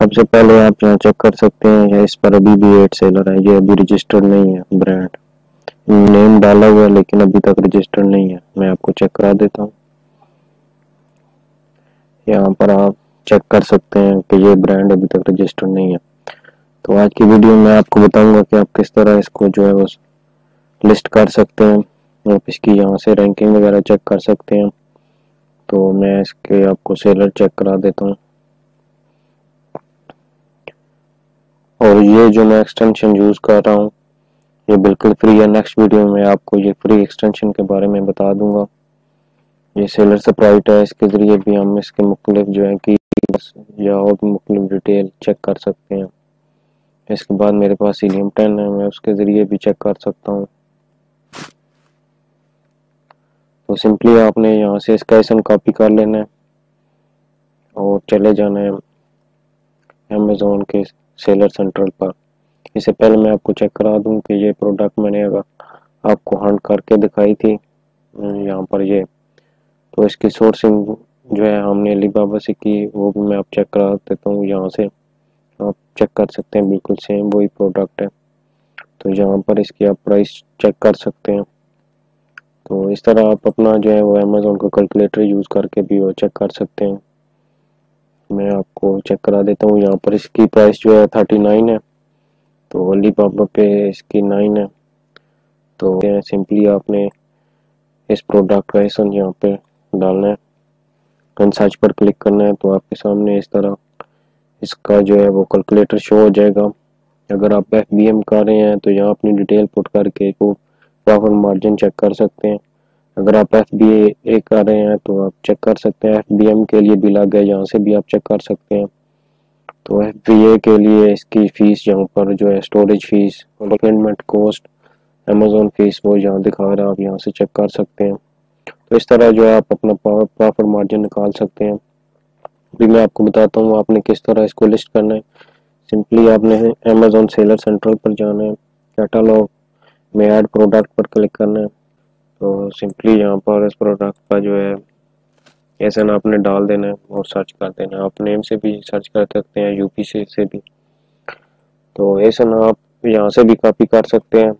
सबसे पहले आप यहाँ चेक कर सकते हैं, या इस पर अभी भी एट सेलर है। ये अभी रजिस्टर्ड नहीं है ब्रांड नेम डाला हुआ है, लेकिन अभी तक रजिस्टर्ड नहीं है। मैं आपको चेक करा देता हूँ। यहाँ पर आप चेक कर सकते हैं कि ये ब्रांड अभी तक रजिस्टर्ड नहीं है। तो आज की वीडियो में आपको बताऊँगा कि आप किस तरह इसको जो है वो लिस्ट कर सकते हैं। आप इसकी यहाँ से रैंकिंग वगैरह चेक कर सकते हैं। तो मैं इसके आपको सेलर चेक करा देता हूँ। और ये जो मैं एक्सटेंशन यूज़ कर रहा हूँ, ये बिल्कुल फ्री है। नेक्स्ट वीडियो में आपको ये फ्री एक्सटेंशन के बारे में बता दूँगा। ये सेलर सप्राइट है। इसके ज़रिए भी हम इसके मुख्तलिफ़ जो है कि या और मुख्तलिफ़ डिटेल चेक कर सकते हैं। इसके बाद मेरे पास हीलियम टेन है। मैं उसके ज़रिए भी चेक कर सकता हूँ। तो सिंपली आपने यहाँ से इसका एसन कॉपी कर लेना है और चले जाना है अमेज़ोन के सेलर सेंट्रल पर। इससे पहले मैं आपको चेक करा दूँ कि ये प्रोडक्ट मैंने अगर आपको हंट करके दिखाई थी यहाँ पर ये। तो इसकी सोर्सिंग जो है हमने अलीबाबा से की, वो भी मैं आप चेक करा देता हूँ यहाँ से। आप चेक कर सकते हैं, बिल्कुल सेम वही प्रोडक्ट है। तो यहाँ पर इसकी आप प्राइस चेक कर सकते हैं। तो इस तरह आप अपना जो है वो अमेज़ोन का कैलकुलेटर यूज़ करके भी वो चेक कर सकते हैं। मैं आपको चेक करा देता हूँ। यहाँ पर इसकी प्राइस जो है थर्टी नाइन है। तो अली पापा पे इसकी नाइन है। तो सिंपली आपने इस प्रोडक्ट का एसन यहाँ पे डालना है। एंड सर्च पर क्लिक करना है तो आपके सामने इस तरह इसका जो है वो कैलकुलेटर शो हो जाएगा। अगर आप एफ़ बी एम कर रहे हैं तो यहाँ अपनी डिटेल पुट करके को प्रॉफिट मार्जिन चेक कर सकते हैं। अगर आप एफ़ बी ए कर रहे हैं तो आप चेक कर सकते हैं। एफ़ बी एम के लिए भी लग गया यहाँ से भी आप चेक कर सकते हैं। तो एफ़ बी ए के लिए इसकी फ़ीस यहाँ पर जो है storage fees document cost Amazon fees वो यहाँ दिखा रहा है, आप यहाँ से चेक कर सकते हैं। तो इस तरह जो है, आप अपना प्रॉफिट मार्जिन निकाल सकते हैं। अभी मैं आपको बताता हूँ, आपने किस तरह इसको लिस्ट करना है। सिंपली आपने अमेजोन सेलर सेंट्रल पर जाना है कैटालॉग में ऐड प्रोडक्ट पर क्लिक करना है। तो सिंपली यहाँ पर इस प्रोडक्ट का जो है ना आपने डाल देना है और सर्च कर देना है। आप नेम से भी सर्च कर सकते हैं यूपी से से भी। तो ऐसा आप यहाँ से भी कॉपी कर सकते हैं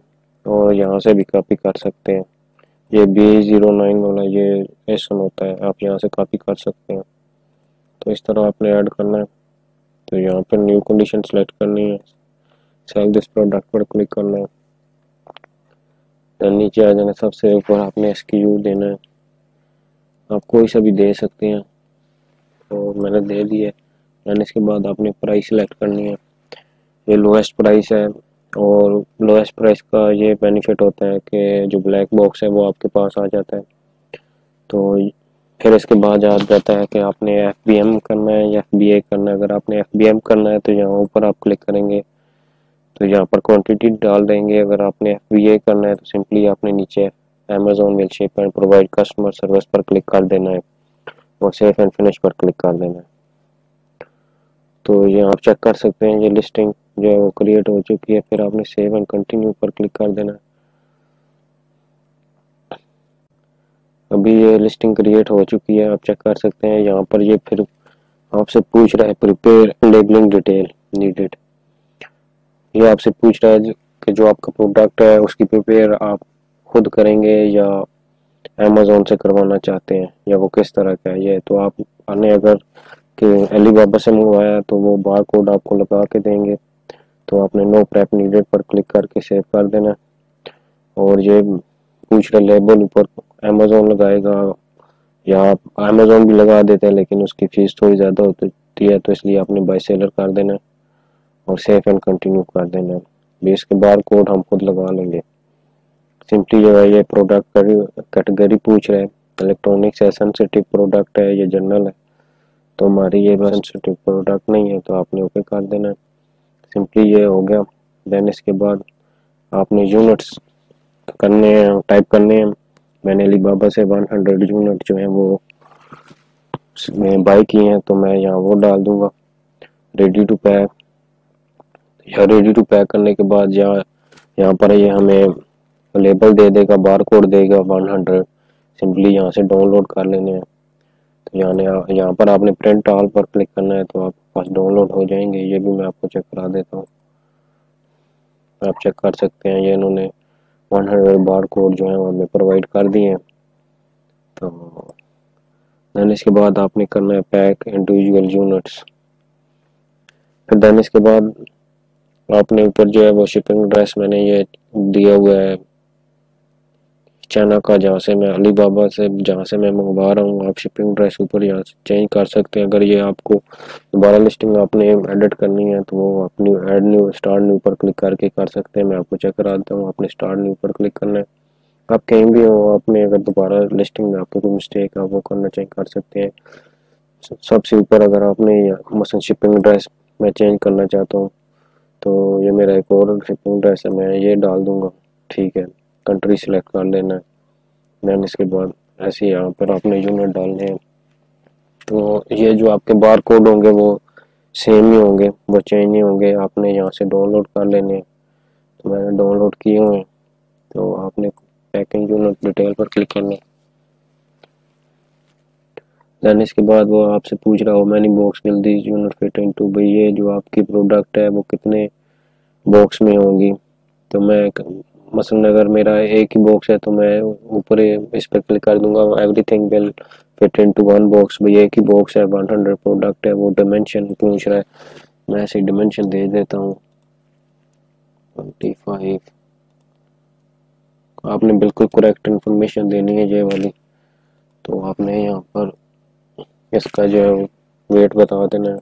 और यहाँ से भी कॉपी कर सकते हैं। ये बी ज़ीरो नाइन वाला ये ऐसा होता है, आप यहाँ से कॉपी कर सकते हैं। तो इस तरह आपने ऐड करना है। तो यहाँ पर न्यू कंडीशन सेलेक्ट करनी है। सेल दिस प्रोडक्ट पर क्लिक करना है। नीचे आ जाना, सबसे ऊपर आपने एस यू देना है। आप कोई सा भी दे सकते हैं। तो मैंने दे दिया मैंने इसके बाद आपने प्राइस सेलेक्ट करनी है। ये लोएस्ट प्राइस है और लोएस्ट प्राइस का ये बेनिफिट होता है कि जो ब्लैक बॉक्स है वो आपके पास आ जाता है। तो फिर इसके बाद आ जाता है कि आपने एफ़ बी एम करना है या एफ़ बी ए करना है। अगर आपने एफ़ बी एम करना है तो यहाँ ऊपर आप क्लिक करेंगे। तो यहाँ पर क्वांटिटी डाल देंगे। अगर आपने एफ़ करना है तो सिंपली आपने नीचे Amazon will ship and provide customer service पर क्लिक कर देना है और सेफ़ एंड फिनिश पर क्लिक कर देना है। तो ये आप चेक कर सकते हैं, ये लिस्टिंग जो है वो क्रिएट हो चुकी है। फिर आपने सेव एंड कंटिन्यू पर क्लिक कर देना है। अभी ये लिस्टिंग क्रिएट हो चुकी है, आप चेक कर सकते हैं। यहाँ पर ये फिर आपसे पूछ रहा है प्रिपेयर लेबलिंग डिटेल नीडेड ये आपसे पूछ रहा है कि जो आपका प्रोडक्ट है, उसकी प्रिपेयर आप खुद करेंगे या अमेजोन से करवाना चाहते हैं, या वो किस तरह का है ये? तो आप ने अगर कि अली बाबा से मंगवाया तो वो बार कोड आपको लगा के देंगे। तो आपने नो प्रेप नीडेड पर क्लिक करके सेव कर देना। और ये पूछ रहे लेबल ऊपर अमेजोन लगाएगा, या आप अमेजोन भी लगा देते हैं, लेकिन उसकी फ़ीस थोड़ी ज़्यादा होती है तो इसलिए आपने बाई सेलर कर देना। और सेफ़ एंड कंटिन्यू कर देना। बेस के बार कोड हम खुद लगा लेंगे। सिंपली जो है, ये प्रोडक्ट कैटेगरी पूछ रहे हैं। इलेक्ट्रॉनिक्स है सेंसिटिव प्रोडक्ट है, ये जनरल है। तो हमारी ये सेंसिटिव प्रोडक्ट नहीं है तो आपने ओके कर देना है। सिंपली ये हो गया। देन इसके बाद आपने यूनिट्स करने हैं टाइप करने हैं। मैंने अली बाबा से 100 यूनिट जो है, वो बाई किए हैं तो मैं यहाँ वो डाल दूँगा। Ready to pack ready to pack करने के बाद यहाँ यहाँ पर ये हमें लेबल दे देगा बार कोड देगा 100 सिंपली यहाँ से डाउनलोड कर लेने हैं। तो यहाँ यहाँ पर आपने प्रिंट ऑल पर क्लिक करना है तो आप पास डाउनलोड हो जाएँगे। ये भी मैं आपको चेक करा देता हूँ। आप चेक कर सकते हैं ये इन्होंने वन हंड्रेड बार कोड जो है वो हमें प्रोवाइड कर दिए हैं। तो देन इसके बाद आपने करना है पैक इंडिविजुअल यूनिट्स। फिर देन इसके बाद आपने ऊपर जो है वो शिपिंग एड्रेस मैंने ये दिया हुआ है। चाइना का, जहाँ से मैं अली बाबा से, जहाँ से मैं मंगवा रहा हूँ, आप शिपिंग एड्रेस ऊपर यहाँ से चेंज कर सकते हैं। अगर ये आपको दोबारा लिस्टिंग आपने एडिट करनी है तो वो अपनी एड न्यू स्टार्ट न्यू पर क्लिक करके कर सकते हैं। मैं आपको चेक करा देता हूँ, आपने स्टार्ट न्यू पर क्लिक करना है। आप कहीं भी हो, आपने अगर दोबारा लिस्टिंग में आपको कोई मिस्टेक है वो करना चेंज कर सकते हैं। सबसे ऊपर अगर आपने मसल शिपिंग एड्रेस मैं चेंज करना चाहता हूँ तो ये मेरा एक और शिपिंग एड्रेस है मैं ये डाल दूँगा। ठीक है कंट्री सेलेक्ट कर लेना। है दैन इसके बाद ऐसे यहाँ पर आपने यूनिट डालने हैं। तो ये जो आपके बार कोड होंगे वो सेम ही होंगे, वो चेंज नहीं होंगे। आपने यहाँ से डाउनलोड कर लेने हैं। तो मैंने डाउनलोड किए हुए हैं। तो आपने पैकिंग यूनिट डिटेल पर क्लिक करना है। दैन इसके बाद वो आपसे पूछ रहा हो, many box will this unit fit into भाई, ये जो आपकी प्रोडक्ट है, वो कितने बॉक्स में होंगी? तो मैं मसलन अगर मेरा एक ही बॉक्स है तो मैं ऊपर इस पर क्लिक कर दूँगा everything will fit into one box भाई, एक ही बॉक्स है वन हंड्रेड प्रोडक्ट है, वो डिमेंशन पूछ रहा है। मैं ऐसे डिमेंशन दे देता हूँ। ट्वेंटी फाइव आपने बिल्कुल करेक्ट इन्फॉर्मेशन देनी है, ये वाली। तो आपने यहाँ पर इसका जो है वेट बता देना। है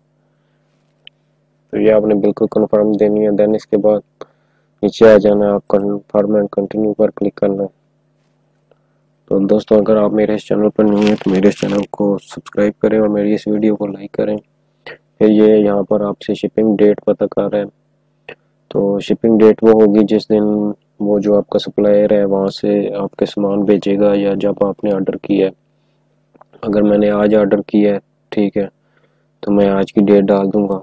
तो ये आपने बिल्कुल कंफर्म देनी है। देन इसके बाद नीचे आ जाना है आप कन्फर्म एंड कंटिन्यू पर क्लिक करना। है तो दोस्तों, अगर आप मेरे इस चैनल पर नहीं हैं तो मेरे इस चैनल को सब्सक्राइब करें और मेरी इस वीडियो को लाइक करें। फिर ये यहाँ पर आपसे शिपिंग डेट पता कर रहे हैं। तो शिपिंग डेट वो होगी जिस दिन वो जो आपका सप्लायर है, वहाँ से आपके सामान भेजेगा या जब आपने ऑर्डर किया है। अगर मैंने आज ऑर्डर किया है, ठीक है तो मैं आज की डेट डाल दूँगा।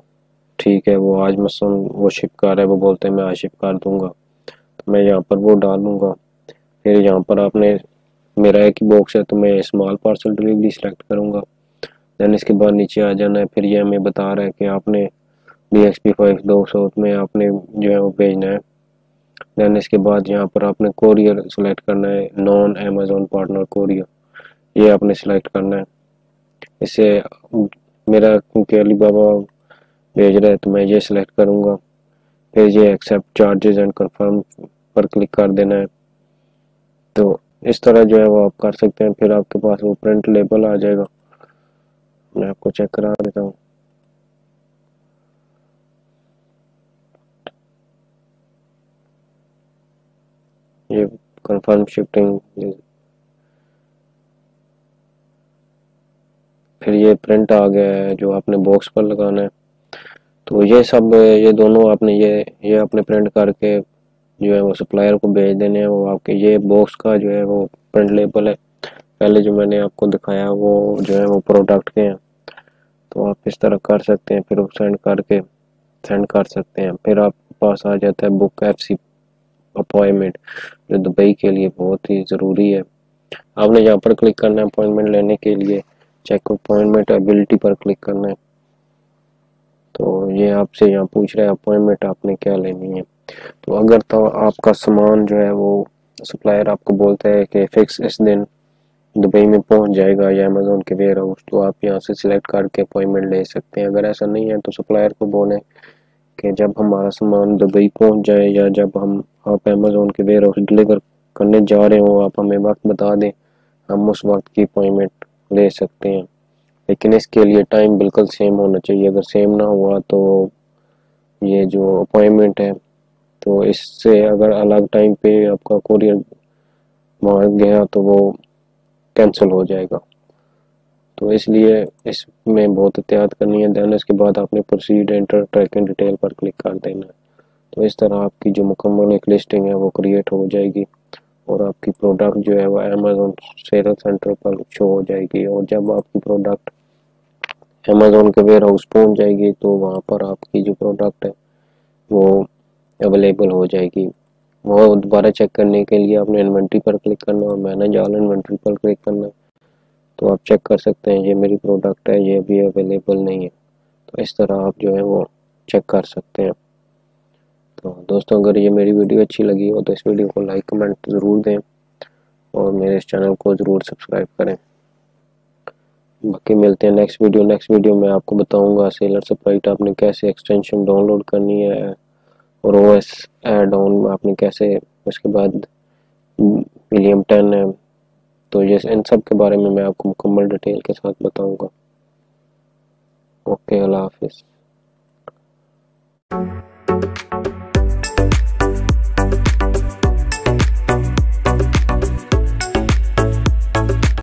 ठीक है, वो आज मसन वो शिप कर है, वो बोलते हैं, मैं आज शिप कर दूँगा। तो मैं यहाँ पर वो डालूँगा फिर यहाँ पर आपने, मेरा एक ही बॉक्स है तो मैं स्मॉल पार्सल डिलीवरी सेलेक्ट करूँगा। दैन इसके बाद नीचे आ जाना है, फिर ये हमें बता रहा है कि आपने डी एक्स पी फाइव दो सौ में आपने जो है वो भेजना है। दैन इसके बाद यहाँ पर आपने कोरियर सेलेक्ट करना है नॉन अमेजोन पार्टनर कोरियर ये आपने सेलेक्ट करना है। इसे, मेरा क्योंकि अली बाबा भेज रहा है तो मैं ये सिलेक्ट करूँगा। फिर ये एक्सेप्ट चार्जेस एंड कंफर्म पर क्लिक कर देना है। तो इस तरह जो है वो आप कर सकते हैं। फिर आपके पास वो प्रिंट लेबल आ जाएगा। मैं आपको चेक करा देता हूँ। ये कंफर्म शिफ्टिंग फिर ये प्रिंट आ गया है, जो आपने बॉक्स पर लगाना है। तो ये सब, ये दोनों आपने ये ये अपने प्रिंट करके जो है वो सप्लायर को भेज देने हैं। वो आपके, ये बॉक्स का जो है वो प्रिंट लेबल है। पहले जो मैंने आपको दिखाया, वो जो है वो प्रोडक्ट के हैं। तो आप इस तरह कर सकते हैं, फिर सेंड करके सेंड कर सकते हैं। फिर आपके पास आ जाता है बुक एफ़ सी अपॉइंटमेंट जो दुबई के लिए बहुत ही ज़रूरी है। आपने यहाँ पर क्लिक करना है अपॉइंटमेंट लेने के लिए। चेक अपॉइंटमेंट एबिलिटी पर क्लिक करना है। तो ये आपसे यहाँ पूछ रहे हैं अपॉइंटमेंट आपने क्या लेनी है? तो अगर तो आपका सामान जो है वो सप्लायर आपको बोलता है कि फिक्स इस दिन दुबई में पहुँच जाएगा या अमेजोन के वेयर हाउस तो आप यहाँ से सिलेक्ट करके अपॉइंटमेंट ले सकते हैं। अगर ऐसा नहीं है तो सप्लायर को बोलें कि जब हमारा सामान दुबई पहुँच जाए या जब हम, आप अमेजोन के वेयर हाउस डिलीवर करने जा रहे हो, आप हमें वक्त बता दें, हम उस वक्त की अपॉइंटमेंट ले सकते हैं। लेकिन इसके लिए टाइम बिल्कुल सेम होना चाहिए। अगर सेम ना हुआ तो ये जो अपॉइंटमेंट है तो इससे अगर अलग टाइम पे आपका कोरियर वहाँ गया तो वो कैंसिल हो जाएगा। तो इसलिए इसमें बहुत एहतियात करनी है। दैन इसके बाद आपने प्रोसीड एंटर ट्रैकिंग डिटेल पर क्लिक कर देना। है तो इस तरह आपकी जो मुकम्मल एक लिस्टिंग है वो क्रिएट हो जाएगी। और आपकी प्रोडक्ट जो है वो अमेजोन सेल सेंटर पर शो हो जाएगी और जब आपकी प्रोडक्ट अमेजोन के वेयर हाउस पहुँच जाएगी तो वहाँ पर आपकी जो प्रोडक्ट है वो अवेलेबल हो जाएगी। वो दोबारा चेक करने के लिए आपने इन्वेंट्री पर क्लिक करना और मैनेज ऑल इन्वेंट्री पर क्लिक करना। तो आप चेक कर सकते हैं, ये मेरी प्रोडक्ट है, ये अभी अवेलेबल नहीं है। तो इस तरह आप जो है वो चेक कर सकते हैं। तो दोस्तों, अगर ये मेरी वीडियो अच्छी लगी हो तो इस वीडियो को लाइक कमेंट ज़रूर दें और मेरे इस चैनल को ज़रूर सब्सक्राइब करें। बाकी मिलते हैं नेक्स्ट वीडियो नेक्स्ट वीडियो में आपको बताऊँगा सेलर स्प्राइट आपने कैसे एक्सटेंशन डाउनलोड करनी है और ओ एस एड ऑन आपने कैसे उसके बाद विलियम टेन है। तो ये इन सब के बारे में मैं आपको मुकम्मल डिटेल के साथ बताऊँगा। ओके अल्लाह हाफिज़